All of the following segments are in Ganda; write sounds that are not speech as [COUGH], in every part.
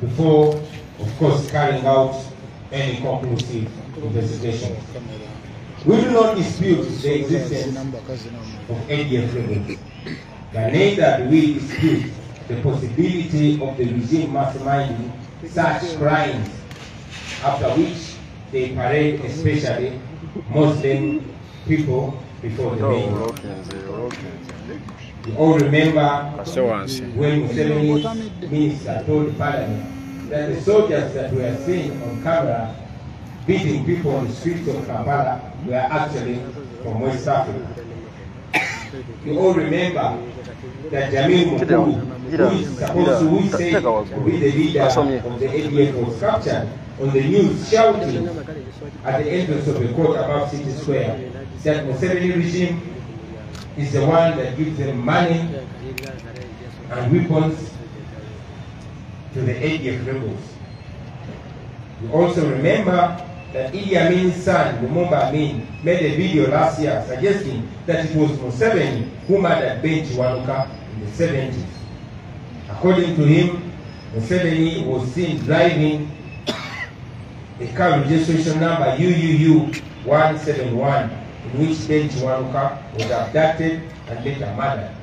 before, of course, carrying out any conclusive investigation. We do not dispute the existence of ADF rebels, but neither do we dispute the possibility of the regime masterminding such crimes, after which they parade especially Muslim people before the oh, main. You all remember when Museveni's minister told Parliament that the soldiers that were seen on camera beating people on the streets of Kampala were actually from West Africa. You all remember that Jamil Mukulu, who is supposed to, said to be the leader of the ADF was captured on the news shouting at the entrance of the court above City Square that Museveni regime is the one that gives them money and weapons to the ADF rebels. You also remember that Idi Amin's son, Lumumba Amin, made a video last year suggesting that it was Museveni who murdered Ben Chiwanuka in the 70s. According to him, Museveni was seen driving a car registration number UUU 171 in which Ben Chiwanuka was abducted and later murdered.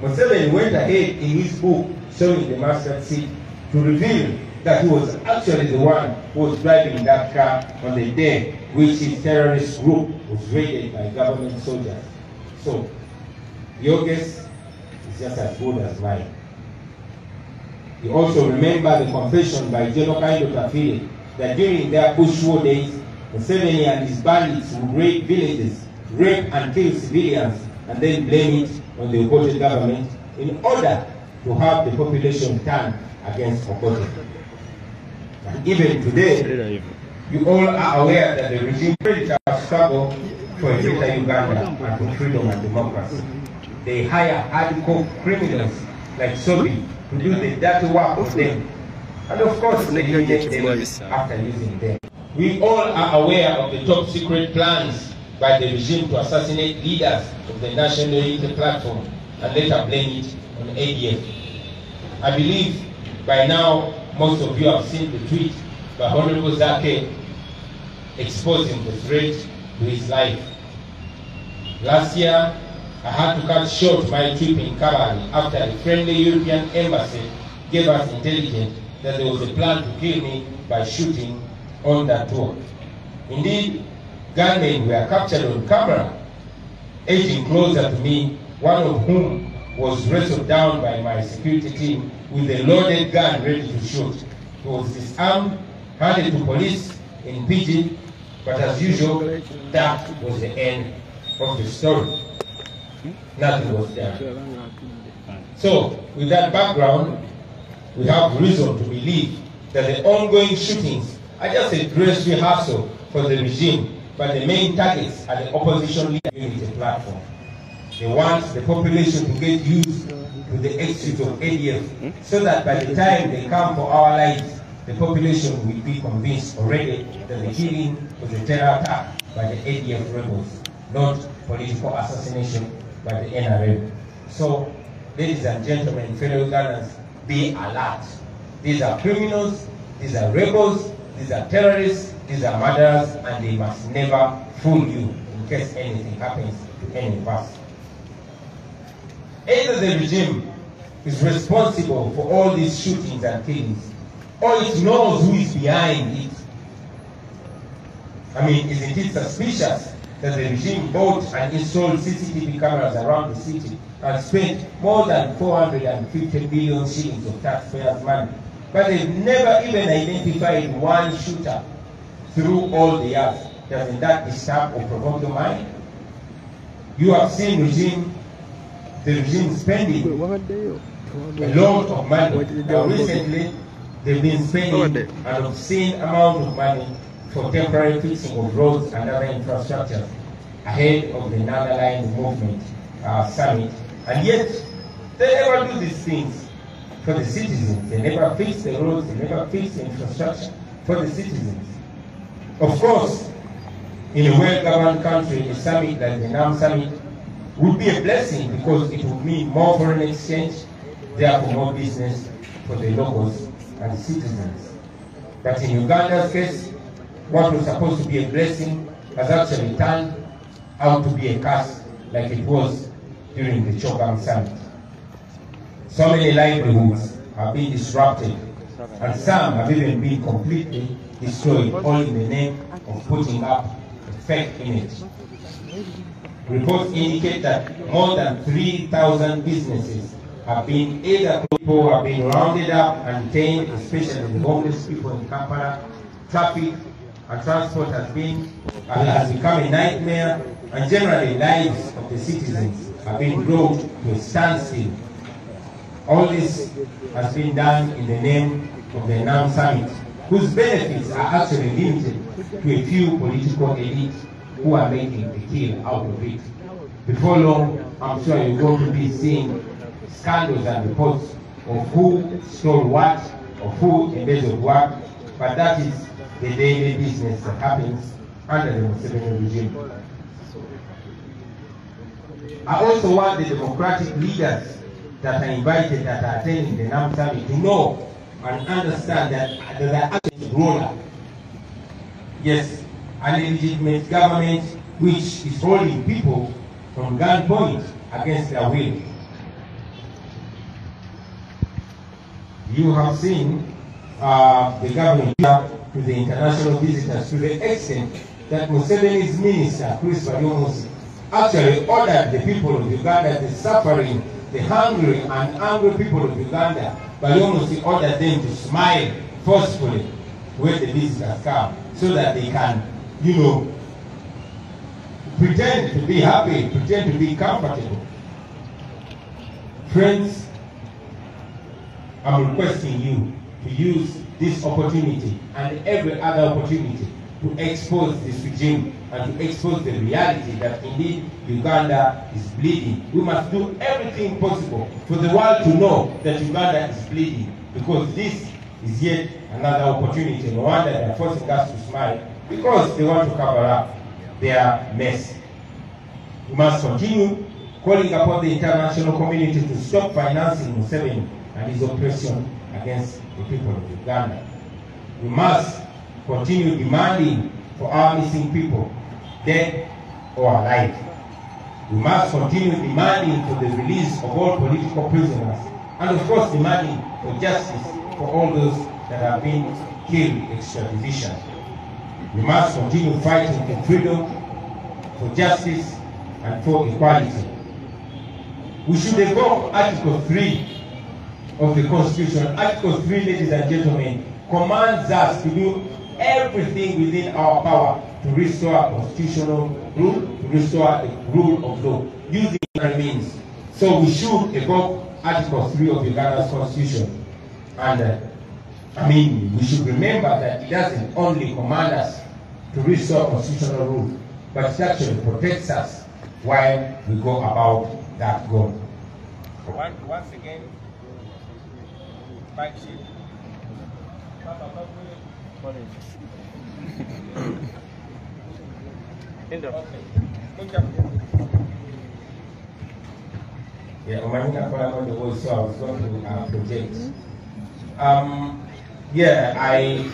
Museveni went ahead in his book showing the mustard seed to reveal that he was actually the one who was driving that car on the day which his terrorist group was raided by government soldiers. So, your guess is just as good as mine. You also remember the confession by General Kaindo Tafile that during their bush war days, Museveni and his bandits would raid villages, rape and kill civilians, and then blame it on the Okote government in order to have the population turn against Okote. And even today, you all are aware that the regime predators struggle for a greater Uganda and for freedom and democracy. They hire hardcore criminals like Sobi to do the dirty work of them. And of course, they eliminate them after using them. We all are aware of the top secret plans by the regime to assassinate leaders of the National Unity Platform and later blame it on ADF. I believe by now most of you have seen the tweet by Honorable Zake exposing the threat to his life. Last year, I had to cut short my trip in Kabali after a friendly European embassy gave us intelligence that there was a plan to kill me by shooting on that tour. Indeed, gunmen were captured on camera, edging closer to me, one of whom was wrestled down by my security team with a loaded gun ready to shoot. He was disarmed, handed to police in Pidgin, but as usual, that was the end of the story. Nothing was there. So, with that background, we have reason to believe that the ongoing shootings are just a dress rehearsal for the regime, but the main targets are the opposition leader unity platform. They want the population to get used to the exit of ADF so that by the time they come for our lives, the population will be convinced already that the killing was a terror attack by the ADF rebels, not political assassination by the NRM. So, ladies and gentlemen, fellow Ugandans, be alert. These are criminals, these are rebels, these are terrorists, these are murderers, and they must never fool you in case anything happens to any of us. Either the regime is responsible for all these shootings and killings, or it knows who is behind it. I mean, isn't it suspicious that the regime bought and installed CCTV cameras around the city and spent more than 450 billion shillings of taxpayers' money, but they've never even identified one shooter through all the years. Doesn't that disturb or provoke your mind? You have seen regime, the regime spending a lot of money. Now recently, they've been spending an obscene amount of money for temporary fixing of roads and other infrastructure ahead of the Nana Line Movement uh, Summit. And yet, they never do these things for the citizens. They never fix the roads, they never fix the infrastructure for the citizens. Of course, in a well-governed country, a summit like the NAM Summit would be a blessing because it would mean more foreign exchange, therefore more business, for the locals and citizens. But in Uganda's case, what was supposed to be a blessing has actually turned out to be a curse like it was during the Chogam summit. So many livelihoods have been disrupted and some have even been completely destroyed all in the name of putting up a fake image. Reports indicate that more than 3,000 businesses have been either people have been rounded up and detained, especially the homeless people in Kampala. Traffic and transport has been has become a nightmare, and generally lives of the citizens have been brought to a standstill. All this has been done in the name of the NAM summit, whose benefits are actually limited to a few political elites who are making a kill out of it. Before long, I'm sure you're going to be seeing scandals and reports of who stole what, of who embezzled what, but that is the daily business that happens under the Museveni regime. I also want the democratic leaders that are invited that are attending the NAM summit to know and understand that are actually ruler. Yes, an illegitimate government which is holding people from gunpoint against their will. You have seen uh, the government to the international visitors to the extent that Museveni's minister, Chris Baryomusi, actually ordered the people of Uganda, the suffering, the hungry and angry people of Uganda, Baryomusi ordered them to smile forcefully when the visitors come so that they can, you know, pretend to be happy, pretend to be comfortable. Friends, I'm requesting you to use this opportunity and every other opportunity to expose this regime and to expose the reality that indeed Uganda is bleeding. We must do everything possible for the world to know that Uganda is bleeding because this is yet another opportunity. No wonder they're forcing us to smile because they want to cover up their mess. We must continue calling upon the international community to stop financing Museveni and his oppression against the people of Uganda. We must continue demanding for our missing people, dead or alive. We must continue demanding for the release of all political prisoners and of course demanding for justice for all those that have been killed extradition. We must continue fighting for freedom, for justice, and for equality. We should evoke Article 3 of the Constitution. Article 3, ladies and gentlemen, commands us to do everything within our power to restore constitutional rule, to restore the rule of law, using different means. So we should evoke Article 3 of Uganda's Constitution. And uh, I mean, we should remember that it doesn't only command us to restore constitutional rule, but it actually protects us while we go about that goal. Once again, [LAUGHS] Chief. Yeah, Omania Parliament also I was going to uh, project. Um, yeah, I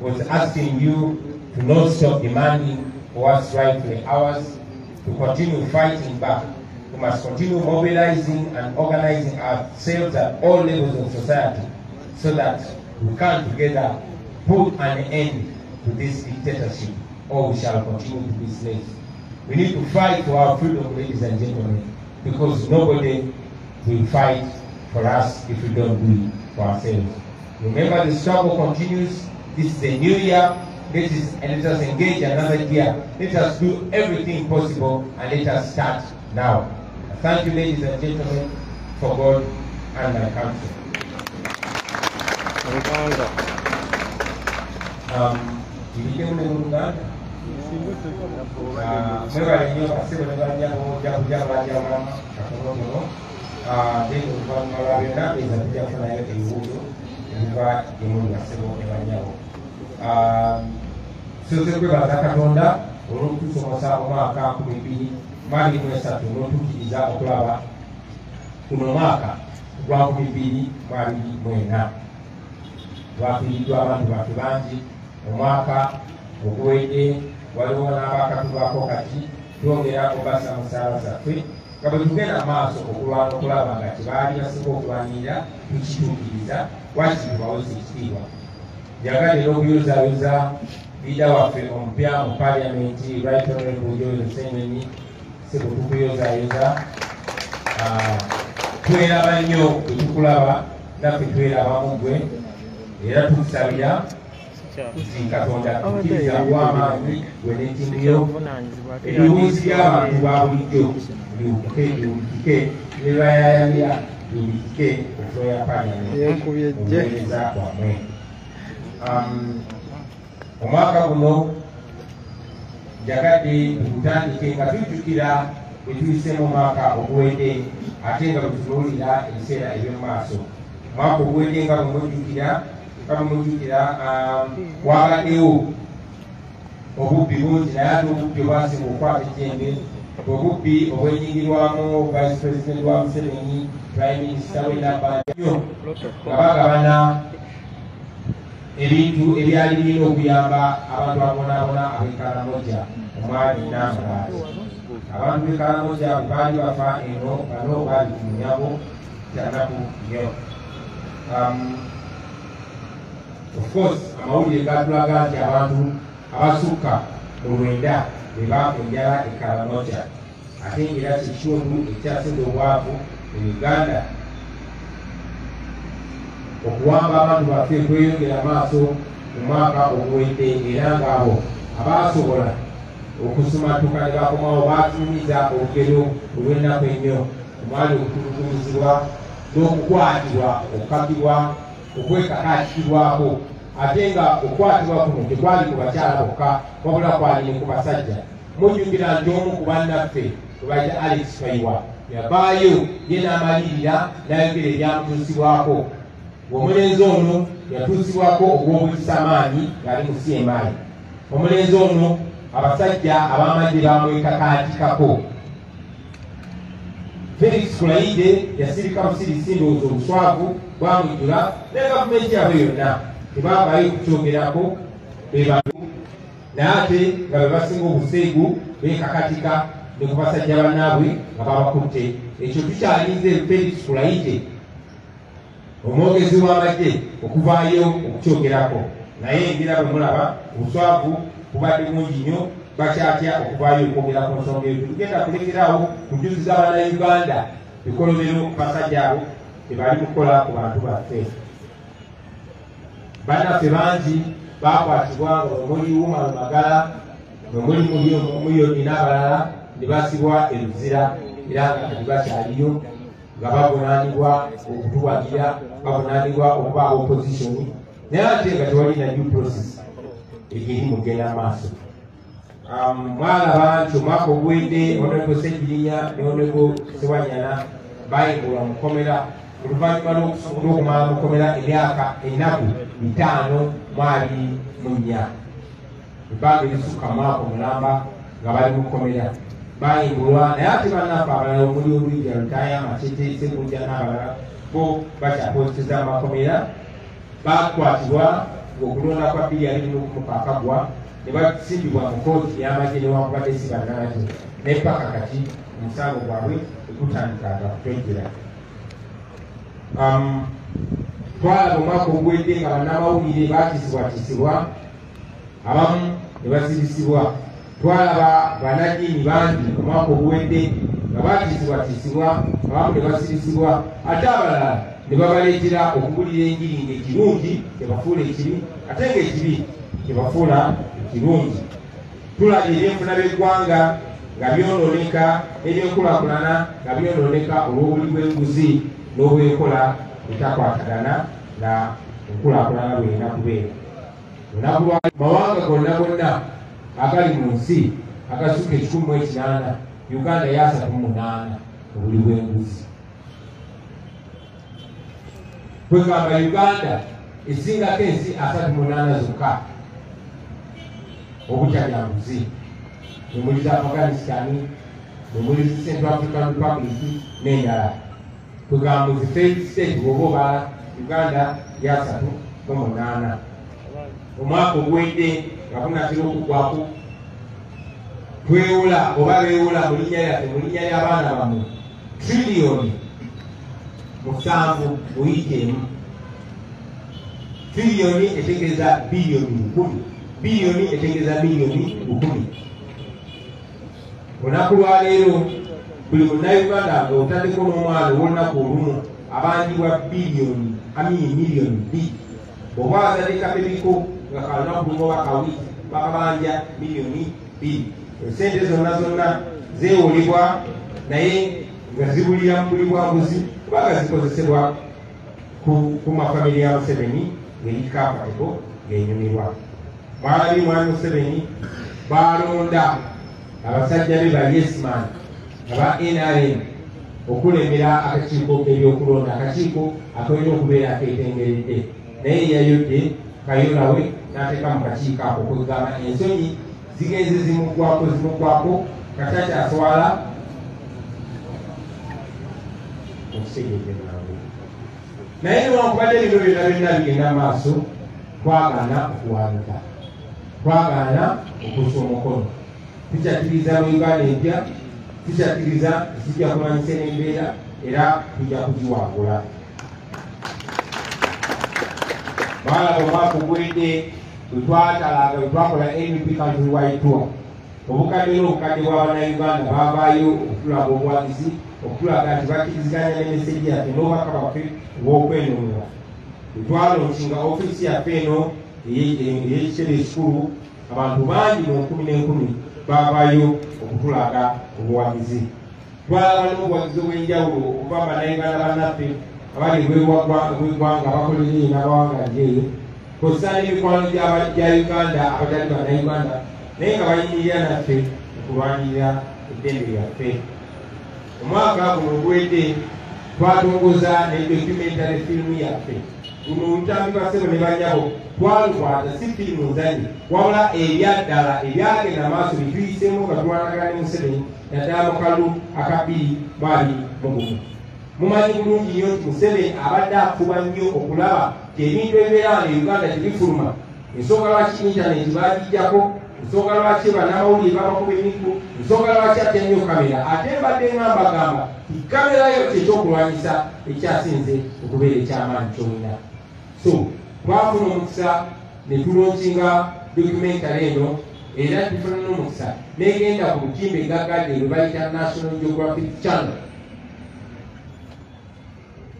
was asking you to not stop demanding what's rightfully ours, to continue fighting back. We must continue mobilizing and organizing ourselves at all levels of society so that we can together put an end to this dictatorship or we shall continue to be slaves. We need to fight for our freedom, ladies and gentlemen, because nobody will fight for us if we don't do it for ourselves. Remember, the struggle continues. This is a new year. Let us, and let us engage another year. Let us do everything possible and let us start now. Thank you, ladies and gentlemen, for God and my country. Um, mwebale nnyo basebe ne bajjamu jakuja bajjamu katonotono then oluvannyuma lwa byonna eza tujja kufunayo ebibuuzo ebiva emuli basebo ne bannyawo tusoze kwebaza katonda olw'okutusomosa omwaka nkumi bbiri mwali mu esatu n'otukkiriza okulaba kuno mwaka gwa nkumi bbiri mu abiri mwena lwafiiriddwa abantu baffe bangi omwaka oguwedde waliwo n'abakatulwako kati twongera obasa musaala zaffe nga bwe tugenda maaso okulwana okulaba nga kyebaali basinga okulwanirira tukituukiriza wakiri baweza ekitiibwa njagala era okuyozaayoza liida waffe omupya mu paliamenti right honorable joel senyonyi sebo tukuyozaayoza tweraba nnyo etukulaba naffe twerabamu gwe era tukusabira katonda tukkiriza wamaanyi gwe n'entimuyo ebibuuzi by'abantu ba bulijjo biwulike biwulikike nebayayamira biwulikike okuloya paliamenti obuweereza bwammwe omwaka guno njagadde tutandike nga tujjukira bwetuyise mu mwaka oguwedde ate nga bwetunuulira ebiseera eby'omu maaso omwaka oguwedde nga bwemujjukira nga bwemujjukira wabaddewo obubbi bungi naye ate obubbi obwasinga okukwata ejjembe obubbi obwenyingirwamu vice president wa museveni prime minister wenabbanyo nga bagabana ebintu ebyali birina okuyamba abantu abonaabona abekalamoja omwali namulaati abantu bekalamoja baali bafa eno bano baali ku munyabo kyanaku nnyo ofcourse amawulire gatulaga nti abantu abasukka mu lwenda bebafa enjala ekalamoja ate ngaera kikitundu ekyasinga obwavu mu uganda. Okuwamba abantu baffe kweyongera maaso mu mwaka oguwedde era ngaabo abasobola okusumatuka ne bakomawo batumiza olugero olw'ennaku ennyo. Omwali okutulugunyizibwa n'okukwatibwa okukakibwa okwekakakibwako ate nga okukwatibwa kuno tekwali ku bakyala bokka wabula kwali ne ku basajja. Mujjukira nti omu ku bannaffe webayita alex faiwa yavaayo ye n'amalirira n'ayogera ebyamutuusibwako. Omulenzi ono yatuusibwako ogw'obukisamaanyi ng'ali mu cmi omulenzi ono abasajja ab'amagye bamwekakaatikako felix kulaide yasirika busirisi ndowooza obuswavu bwamwijula ne gavumenti yabwe yonna tebavayo kukyogerako beba naye ate nga be basinga obuseegu bekakatika ne ku basajja bannaabwe nga babakutte. Ekyo tukyalinze felix kulaide omwogezi w'amagye okuvaayo okukyogerako naye ngira bwe mulaba obuswavu bubadde bungi nnyo bakyatya okuvaayo okwogera ku nsonga eyo. Tugenda kulekerawo kujuliza bannayuganda bikolobero basajja abo tebali kukola ku bantu baffe. Bannaffe bangi bakwatibwa nga omuli wuma lumagala omuli muyoni n'abalala ne basibwa eruzira era nga kati bakyaliyo nga bavunaanibwa okutuwagira bavunaanibwa okuba opposition. Naye ate nga tewali na due process egiri mugenda maaso. Mwalaba nti omwaka oguwedde onego sekirinya ne onego sewanyana bayingulwa mukomera oluvannyuma lw'okumala mukomera emyaka ennaku bitaano mwabiri mu nnya. Ebbanga erisukka mwaka omulamba nga bali mukomera bayimbulwa naye ate bannaffe abalala omuli olwija lutaya macete segunja n'abalala bo bakyakozesa amakomera bakwatibwa ng'okulonda kwa bbiri abiri mukakagwa ne basimbibwa mu kooti y'amagye newankubadde si bannamagye naye paka kati omusango gwabwe ekutandikanga kutwejjera twalaba omwaka oguwedde nga bannamawulire batisibwatisibwa abamu ne basibisibwa. Twalaba banaddiini bangi omwaka oguwedde nga batisibwatisibwa abamu ne basibisibwa. Ate abalala ne babaleetera okugulira enjiri ngaekirungi tebafuula ekibi ate ngaekibi tebafuula ekirungi. Tulabye ebyenfuna by'eggwanga nga byonooneka n'ebyenkulaakulana nga byonooneka olw'obuli bw'enguzi n'obwenkola etakwatagana na enkulaakulana bweyina kubeera olunaku lwa mawanga gonna gonna agali mu nsi agasuka ekikumi mu ekinaana uganda yasatu munaana obuli bw'enguzi. Kwegamba uganda esingako ensi asatu munaana zokka obutya bya nguzi memuli za afghanistan memuli central african republic n'endala failed state bwoba obala uganda yasatu mu munaana. Omwaka ogwedde nga kunatera okugwaku twewula oba beewula mu linnya lyaffe mu linnya ly'abaana bammwe triliyoni musanvu mu wiiki emu. Triliyoni etegeeza biliyoni lukumi biliyoni etegeeza miliyoni lukumi olunaku lwaleero buli munnayuganda nga otandiko n'omwana ow'olunaku olumu abangibwa biliyoni amini miliyoni bbiri bw'oba wazadde kapebiko nga kalunaku lumu oba kawiki bakabanja miliyoni bbiri esente zonna zonna zeewulibwa naye nga zibulira mu buli bwaguzi kubanga zikozesebwa ku mafamiri ya museveni ng'erikakateko ng'enyumirwa. Mwalabi mwami museveni balonda abasajja be ba yesman aba nrm okulemera akakiiko k'ebyokulonda. Akakiiko akolina okubeera aketengeredde naye yayodde kayolawe n'ateeka mu kakiiko ako okugamba ensonyi zigenze zimuggwako zimuggwako. Katakyaswala okusegeje mangu naye newankubadde bino byonna byonna bigenda maaso twagaana okuwanika twagaana okusa omukono. Tukyakiriza mu uganda empya tukyakiriza zijja kumanyisa n'embeera era tujja kugiwangula balaba omwaka ogwedde wetwatalaga wetwakola np country wide tour obukadde n'obukadde bw'abannayuganda baavaayo okutulaga obuwagizi okutulaga nti bakkiriziganya n'emeseji yaffe n'obubaka bwaffe obw'okwenunula wetwalonkinga ofiisi yaffe eno ey'ekitebe ekikulu abantu bangi mu nkumi n'enkumi baavaayo okutulaga obuwagizi twalaba n'obuwagizi obw'enjawulo okuva bannayuganda bannaffe abali bwegwanga bakolere n'abawanga njeeyo kosa n'emikwano gya uganda abatali bannayuganda naye nga bayimirira naffe okulwanirira eddembe lyaffe. Omwaka guno ogwedde twatongoza ne documentary firimu yaffe basebo ne banyabo twalukwata si firimu nzanyi wabula ebyaddala ebyagenda maaso bituyiseemu nga tulwanagana ne museveni naddala mu kalu akabbiri mwabiri mu gumu mumanyi bulungi nnyo nti museveni abadde afuba nnyo okulaba. Ti ebintu ebibeera e uganda tebifuluma ensonga lwaki intaneti bagijjako ensonga lwaki bannamawulire babakuba emiku ensonga lwaki atya nnyo kamera. Ate mbadde ngambagamba ti kamera yo kyekyokulwanyisa ekyasinze okubeera ekyamaanyi kyolina so twafuna omukisa ne tulonkinga documentary eno era tufuna n'omukisa negenda ku lutimba egagadde lwe bayita national geographic channel.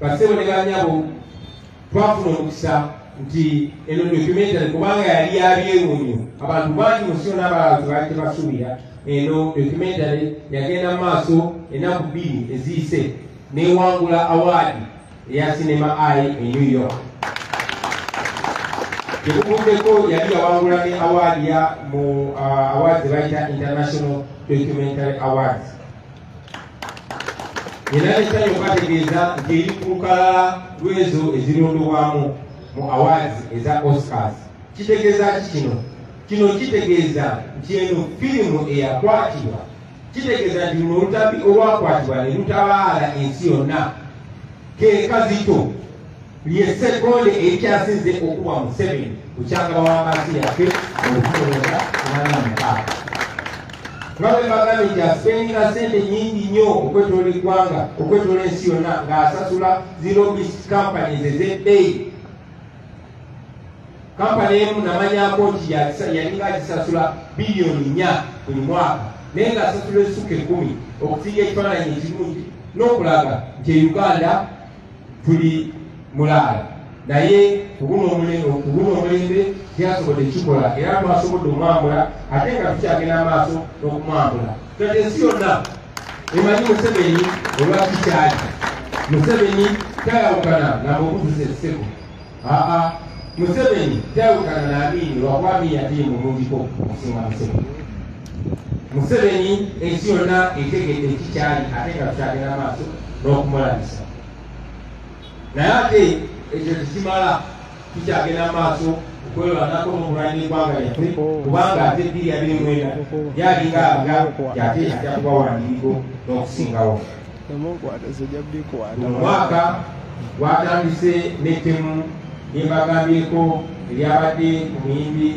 Basebo ne banyabo twafuna omukisa nti eno documentary kubanga yali yabyewunyo abantu bangi mu sio n'abalala tebaali tebasuubira. Eno documentary yagenda mu maaso ennaku bbiri eziyise newangula awaadi eya cinema eye e new york tebuguddeko yali yawangula ne awaadi ya mu awards ebayita international documentary awards. Era nekyayo bategeeza nti eri ku lukalala lwezo ezirondobwamu mu awards eza oscars. Kitegeeza ki kino? Kino kitegeeza nti eno firimu eyakwatibwa. Kitegeeza nti luno olutabi olwakwatibwa ne lutabaala ensi yonna kekazito lyesekonde erikyasinze okuba museveni kukyanga bawambasi yaffe okukolera ana mukaaga nga bwe bagambye nti asipendinga sente nyingi nnyo okwetoola eggwanga okwetoola ensi yonna ng'asasula zirobis companies ez'ebbeeyi kampani emu namanyako nti yalinga agisasula biliyoni nnya buli mwaka. Naye ng'asasula essuka ekumi okusiiga ekifaananyi ekirungi n'okulaga nti e uganda tuli mulaala naye kuguno omulembe tyasobodde kikola era twasobodde omwambula ate nga tukyagenda amaaso n'okumwambula kati ensi yonna emanyi museveni olwaki kyali museveni tayawukana namubutuza esseko aa museveni tayawukana naamini lwakwamini ate mulungiko okusinga museveni museveni ensi yonna etegedde ekikyali ate nga tukyagenda amaaso n'okumulabisa na yake ekyotukimala kikyagenda maaso okwebana komukulani eggwanga lyaffe kubanga ate bbiri abiri mwenda lyalinga aga yate ajja kubawandiriko n'okusingawo. Omwaka gwatandise n'ettemu lyebagambyeko eryabadde ku muyimbi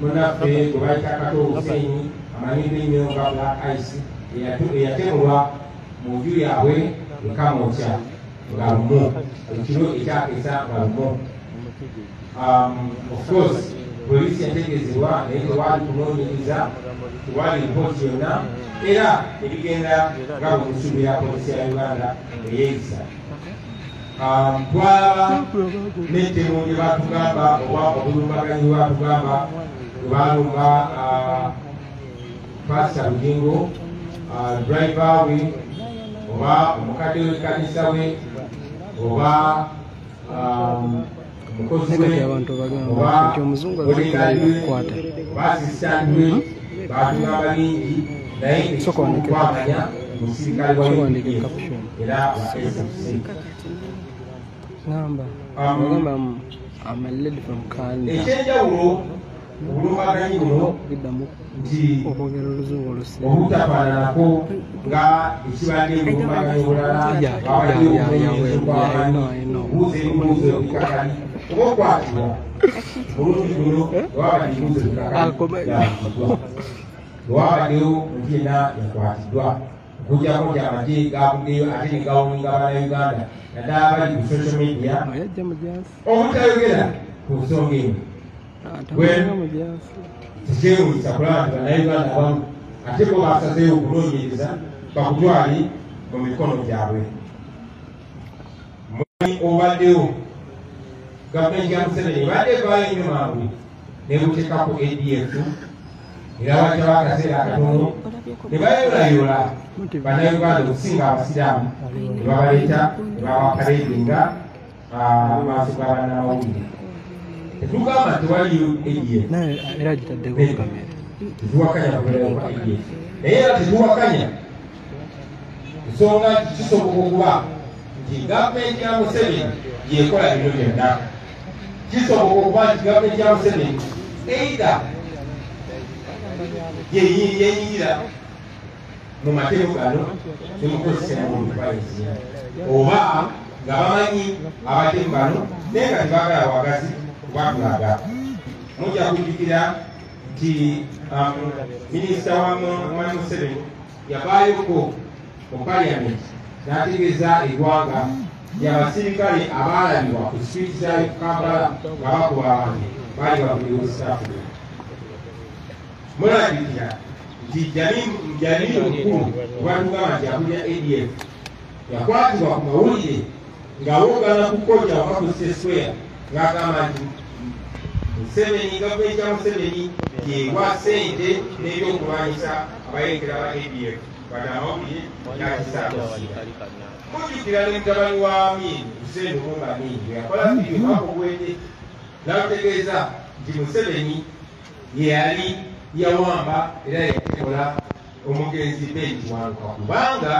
munaffe gwe bayitakako obusenyi amanyiddwa ennyo nga black ice eyatemulwa mu nju yaabwe ekamokya nga lumu ekiro ekyakeesa nga lumu Um, of course polisi yategeezebwa naye tewali kunoonyereza tewali ripooti yonna era ebigenda nga bwe musubi ya polisi ya uganda eyeeyisa Um, twaba n'ettemu lye batugamba oba obulumbaganyi bwe batugamba balumba pasita lugingo uh, driver we oba omukadde w'ekkanisa we oba um, omukozi bagamba oba nti omuzungu bodyguard azikira we, kukwata. oba assistant we batugamba bingi naye Soko wandike. kwamanya omusirikale wa era wa SFC ngamba Um, mm, I'm a lady from Canada obulumbaga nnyo nti obutafaananako nga ekibadde ebulumbaga obulala abadde omuyezukwabani buuza ebibuuzo ebikakali oba okwatibwa olungi luno ewabadde ebibuuzo ebikakali yakuziddwa ewabaddewo nti yena yakwatiddwa. Okujjako nti amagye gabudeyo ate ne gawuninga abannayuganda naddala abali ku social media obutayogera ku nsonga eno. Tekyewunyisa kulaba bannayuganda abamu ate bo basazeewo okunoonyereza bakutwali mu mikono gyabwe muli obaddewo gavumenti ya museveni ebadde evaayo nnyo mangu nebuteekako adf era wajjawo akaseera akatono ne bayolayola bannayuganda okusinga abasiraamu ne babaleeta ne babakareedinga maaso ga bannamawulire tetugamba tewaliyo adf era gitaddeko kamera tetuwakanya kubeerayo kwa ADF naye era tetuwakanya ensonga nti kisoboka okuba nti gavumenti ya museveni yekola bino byonna kisoboka okuba nti gavumenti ya museveni eida yenyingira mu matemu gano nemukozesa mubifayisi oba nga bamanyi abatemu bano naye nga tebagala wagazi kubakulaga mujja kujjukira nti um, minisita wa mwami museveni yavaayoko mu paliyamenti n'ategeeza eggwanga yabasirikale abaalabibwa ku sipiiti za kampala nga bakuba abantu baali bavuliwo mulabikira nti jamii omukulu gwatugamba nti akulira adf yakwatibwa ku mawulire ng'awoogana ku koja wakakuste square ng'agamba nti museveni gavumenti ya museveni yewa sente n'ebyokulwanyisa abayekera ba adf bati amawulire gakisaagasiira mujjukira ne mutabani wa hussein omumba amin bwe yakola vidiyo mwaka ogwedde n'alutegeeza nti museveni yeyali yawamba era yakola omugenzi benti waluka kubanga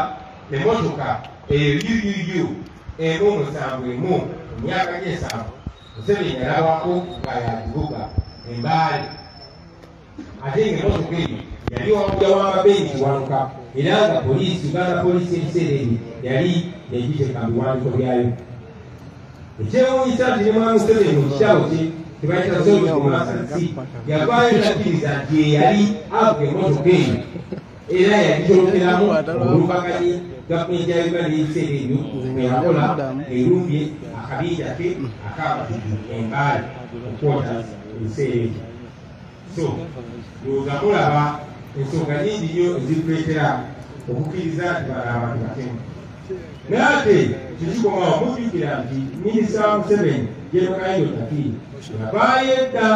emotoka eyuyuyuyu emu musanvu emu mu myaka gy'ensanvu kusema ingara wako ukayageuka ni mbali atenge moto kweli yaliyowakuja wamba benki wanuka ilanga polisi uganda polisi ebiseera yali yagije kabiwandiiko byayo ekyewunyisa nti ne mwami museveni mu kitabo kye tebayita sobimasansi yavaayo nakkiriza nti eyali avuga emmotoka eyo era yagitolokeramu obulubaganye gavumenti ya uganda ebiseera ebyo eyakola erumbye akabinja ke akaba embaali okwota ebiseera so ndowooza mulaba ensonga nyingi nnyo ezituleetera okukkiriza nti bala abantu batemu naye ate tekikomawo mujjukira nti minisita wa museveni jenokaiyo takiri yavaayo edda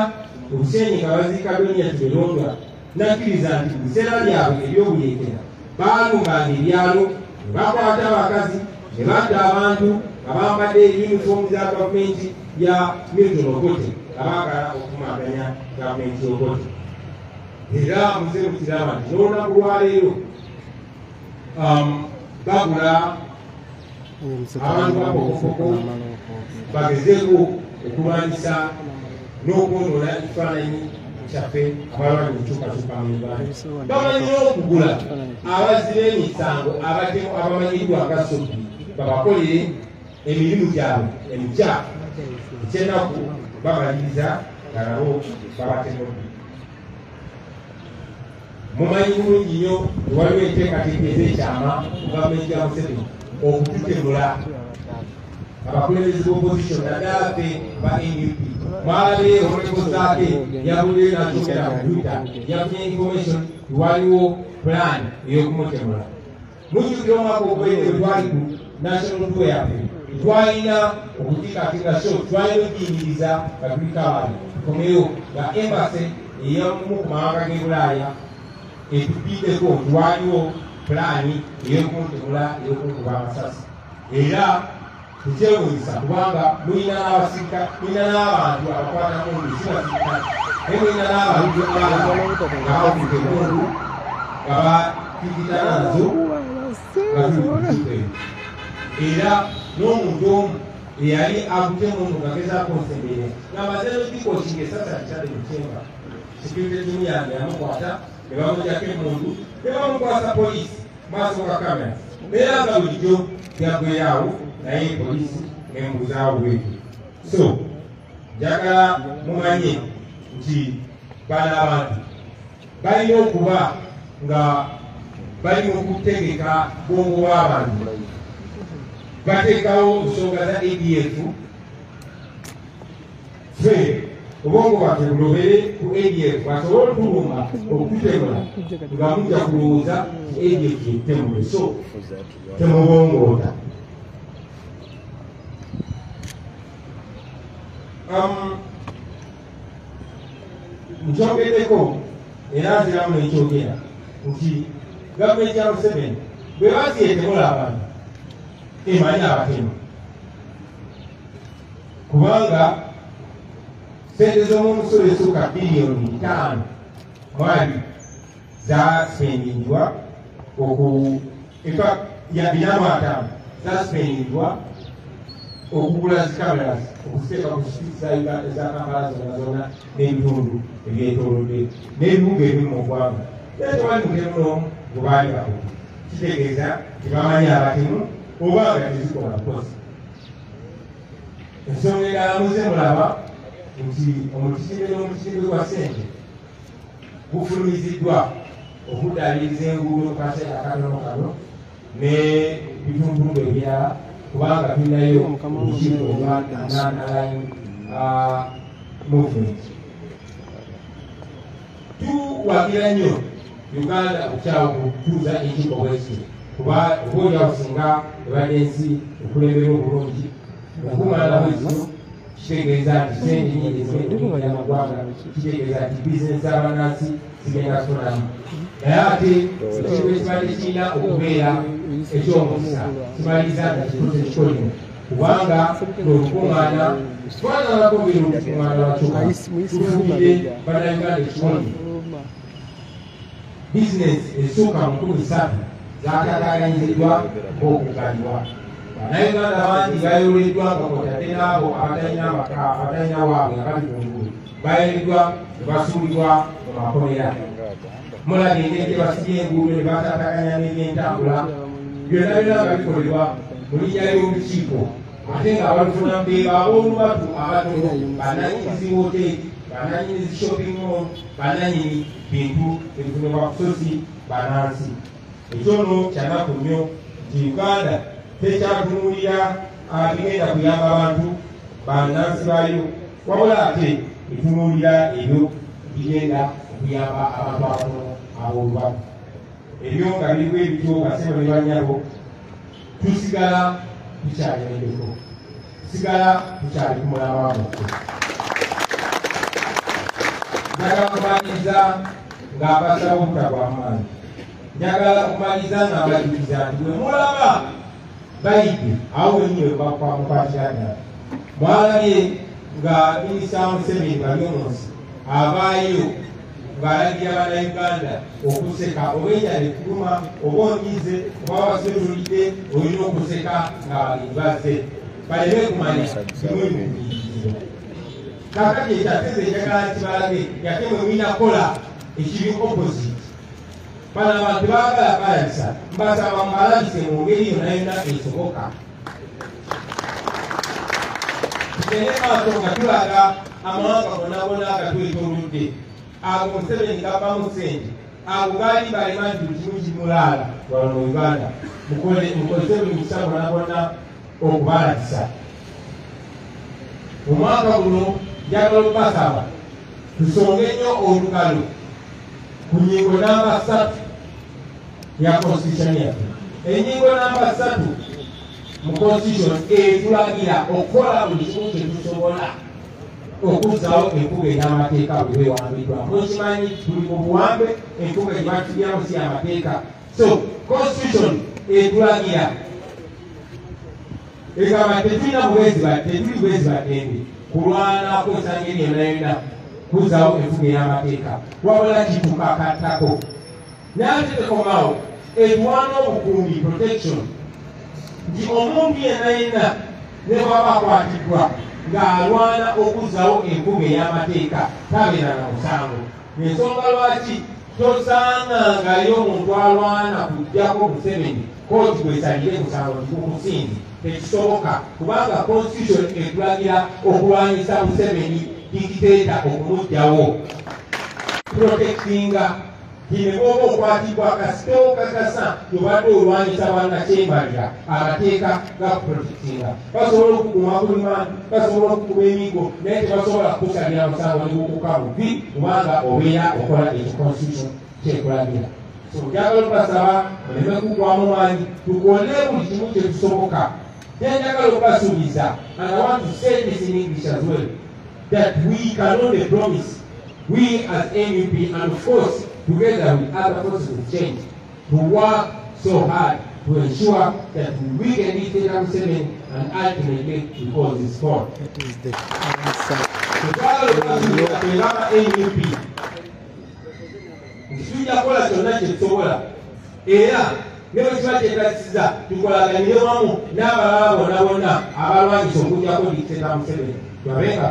obusenyi nga baziika beniya tibelondwa nakkiriza nti mu biseera byabwe ebyobuyeekera baalumbanga ebyalo ne bakwata abakazi ne batta abantu nga bambadde yunifoomu za gavumenti ya milton ogote nga baagala okumaganya gavumenti ogote era muze mukiraba nti n'olunaku lwaleero um, bagula abantu bakokokoko bagezeeko okulwanyisa n'okwonoona ekifaananyi kyaffe abalwanyi okukyukakyuka mu uganda. Bamanyi okugula abazzi b'emisango abatemu abamanyiddwa nga sopi babakolere emirimu gyabwe emikyafu ekyenaku bamaliriza nga nabo babatemudde mumanyi bulungi nnyo waliwo enteekateeka ez'ekyama mu gavumenti ya museveni okututemula abakulembeze b'opposition naddala ffe ba nup mwalabe olwekozaake yabulire nakyogera twitter yafunye information waliwo plan ey'okumutemula mujjukira omwaka ogwende twali ku national tour yaffe twalina okutikatira so twalina okuyimiriza nga tuli kabali tukomeyo nga embase eyamu ku mawanga g'e bulaaya etupiddeko twaliwo pulaani ey'okumutemula ey'okumukuba amasasi. Era tukyewunyisa kubanga mulina n'abasirika mulina n'abantu abakwatamundu si basirikale naye mulina n'abantu nga bawulidde emundu nga batikitana nazo nga tuli ku eyo era n'omuntu omu eyali mundu nga gezaako nsembere ng'amaze nokikokinga ngaesasa kikyali mukyemba security timu yange yamukwata ne bamugyako emundu ne bamukwasa poliisi maaso ga kamera. Era nga bulijjo yaggweyawo naye poliisi nembuuzaawo bwetyo so njagala mumanye nti bano abantu balina okuba nga bali mu kutegeka bwongo bw'abantu bateekawo nsonga za adf fe obwongo bwaffe bulobere ku adf basobole okulumba okutemula nga mujja kulowooza adf yetemule so temubongoota nkyogeddeko era nziramu nekyogera nti gavumenti ya. Museveni bwe bazi etemula abantu emanyi abatemu kubanga sente z'omumusolo esukka biliyoni ttaano mwali zaspendingwa oku efa ya binamu ataano zaspendingwa okugula zikameras okuziteeka ku siti za kampala zonna zonna n'ebitundu ebyetolodde n'ebibuga ebimu mu ggwanga. Era tewali mutemu n'omu gubaali bakugu kitegeeza tebamanyi abatemu oba nga tezikola mpozi ensonga endala muze mulaba nti omutitimbe n'omutitimbe gwa sente gufulumiziddwa okuddaabiriza enguudo mu kaseera akatono kano ne bituntundu ebirala kubanga tulinayo olukiiko olwa nanaline movement tuwagira nnyo uganda okukyawa kutuuza enkiiko bwekyo kuba obaolyawo singa ebadde ensi ekulembera obulungi. Okumala bwekyo kitegeeza nti sente nyingi ggwanga kitegeeza nti bizinesi z'abannansi zigenda kufunamu naye ate ekintu ekibadde kirina okubeera ekyomukisa kimaliriza nga kituuse kikolimo kubanga olukuŋŋaana twanalako biri olukuŋŋaana lwakyuka tufunire bannayuganda ekikoni bizinesi esukka mu nkumi ssatu zatataaganyiziddwa okuganywa bannayuganda bangi bayoleddwa nga kwotadde n'abo abatalina waabwe nga babitungulu bayoleddwa ne basuulibwa mu makomera mulaba engeri gye basibye enguudo ne batataganya n'ebyentambula byonna byonna nga bikolebwa mu linnya ly'olukiiko. Ate nga balufuna mbeeba ab'olubatu abatono bannanyinizi woteeri bannanyinizi shopping mall bannanyini bintu ebifunibwa kusozi bannansi ekyono kyanaku nnyo nti uganda tekyatunuulira bigenda kuyamba abantu bannansi baayo wabula ate etunuulira ebyo bigenda okuyamba abantu abatono ab'olubatu ebyo nga biriku ebityo basema ne banyabo tusigala tukyalimeddeko tusigala tukyali ku mulama wamutwe njagala kumaliriza ng'abasaba obutagwa njagala kumaliriza ng'abajuliza nti bwe mulaba bayidde awo wenyiwe bamukwatiraddala mwalabye nga minisita museveni balyomonsi avaayo ng'alagira bannayuganda okuseka oba enjala ekuluma oba onyize oba wasetulidde olina okuseka nga bazze. Baleme kumanya bimwe bimuyirizo kakati ekyateze enjagala kibalage yate mwe mwina kola ekiri opposite bano abantu baagala balabisa mbasaba mubalabise mu ngeri yonna yonna esoboka tugende maaso nga tulaga amawanga gonna agatwetoludde ago museveni gavamu sente ago gaali balema nti kimu kimulaala wano mu uganda mukozese buli musa gonna gonna okubalabisa omwaka guno njagala okubasaba tusonge nnyo olugalo ku nyingo namba ssatu ya constitution yaffe enyingo namba ssatu mu constitution etulagira okukola buli kimu kyetusobola okuzzawo enkuga ey'amateeka bwe bwewambiddwa mukimanyi tuli mu buwambe enkuga gyebatugiramu si amateeka. So constitution etulagira. Egamba tetulina buwezi tetuli buwezi batembe kulwana kukozesa ngeri yonna yonna kuzzawo enfuga ey'amateeka. Wabula kitukakattako naye tetekomawo etwana obukuumi protection. Nti omuntu yenna yenna ne bwaba akwatiddwa ng'alwana okuzzawo enfuga ey'amateeka tabeera na musango ensonga lwaki tosangangayo omuntu alwana kujjako museveni kooti bwesalire musango tikukusinzi tekisoboka kubanga constitution etulagira okulwanyisa museveni dikiteeta okumugjawo protectinga bwoba okwatibwa kasitewo kakasa yobadde olwanyisa bannakyembalira amateeka gakuprotectinga basobola okukuguma kulima basobola okukuma emigo naye tebasobola kukusalira musango nibukuka buvi kubanga obeera okola ekyo constitution kyekulagira so njagala okubasaba muleme kugwamu maanyi tukole buli kimu kyetusoboka njagala okubasuubiza and i want to say this in english as well that we can only promise we as nup and of course together with other forces of change to work so hard to ensure that we weaken dictator Museveni and ultimately to cause his fall. That is the babe nga